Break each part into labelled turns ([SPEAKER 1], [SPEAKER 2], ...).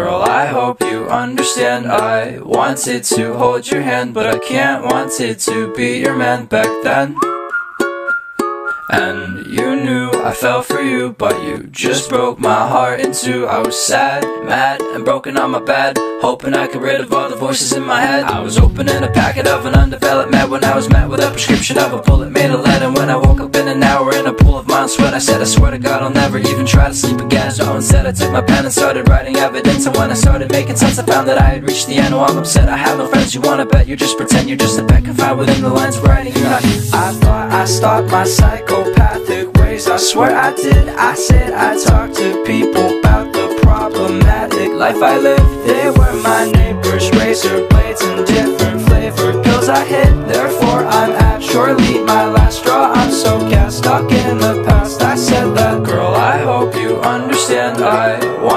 [SPEAKER 1] Girl, I hope you understand I wanted to hold your hand But I can't wanted to be your man back then and you knew I fell for you, but you just broke my heart in two. I was sad, mad, and broken on my bed, hoping I could rid of all the voices in my head. I was opening a packet of an undeveloped med when I was met with a prescription of a bullet made of lead. And when I woke up in an hour sweat, I said, I swear to God, I'll never even try to sleep again. So instead, I took my pen and started writing evidence. And when I started making sense, I found that I had reached the end. While I'm upset, I have no friends. You wanna bet? You just pretend you're just a pet confined within the lines writing. I thought I stopped my psychopathic ways. I swear I did. I said I talked to people about the problematic life I lived They were my neighbors, razor blades and different flavored pills I hit. Therefore, I'm at surely my last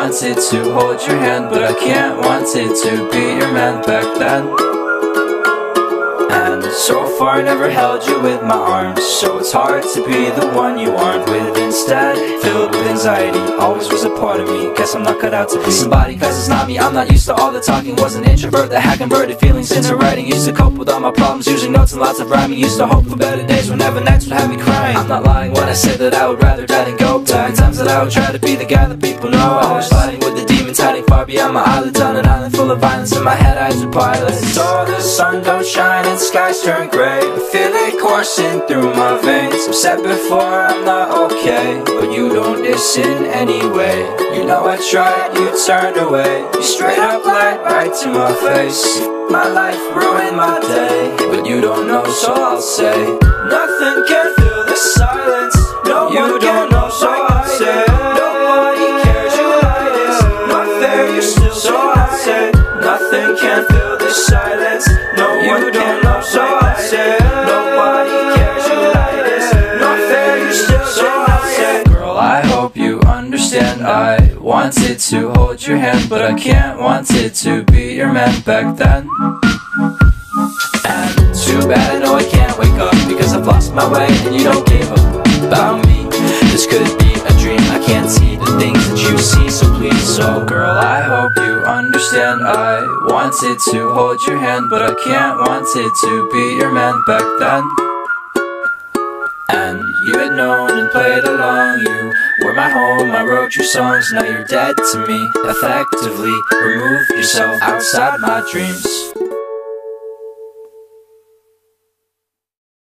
[SPEAKER 1] wanted to hold your hand, but I can't wanted to be your man back then. And so far I never held you with my arms So it's hard to be the one you aren't with Instead, filled with anxiety Always was a part of me. Guess I'm not cut out to be somebody Cause it's not me. I'm not used to all the talking. Was an introvert that had converted feelings into writing. Used to cope with all my problems Using notes and lots of rhyming. Used to hope for better days Whenever nights would have me crying. I'm not lying when I say that I would rather die than go back Times that I would try to be the guy that people know I was fighting with the demons hiding far beyond my eyelids On an island full of violence. In my head eyes are pilots. All the sun don't shine and skies turn gray. I feel coursing through my veins. I've said before I'm not okay But you don't listen anyway. You know I tried, you turned away. You straight up lied right to my face. My life ruined my day But you don't know so I'll say Nothing wanted to hold your hand But I can't wanted to be your man back then. And too bad I know I can't wake up Because I've lost my way and you don't give up about me. This could be a dream, I can't see the things that you see So please, so girl, I hope you understand. I wanted to hold your hand But I can't wanted to be your man back then. And you had known and played along You my home, I wrote your songs Now you're dead to me. Effectively remove yourself outside my dreams